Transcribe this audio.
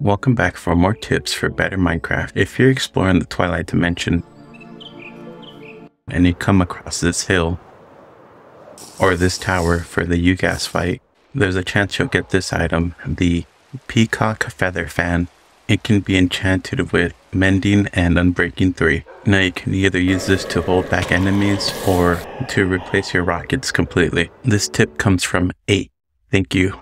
Welcome back for more tips for better Minecraft. If you're exploring the Twilight Dimension and you come across this hill or this tower for the Ur-Ghast fight, there's a chance you'll get this item, the Peacock Feather Fan. It can be enchanted with Mending and Unbreaking 3. Now you can either use this to hold back enemies or to replace your rockets completely. This tip comes from 8. Thank you.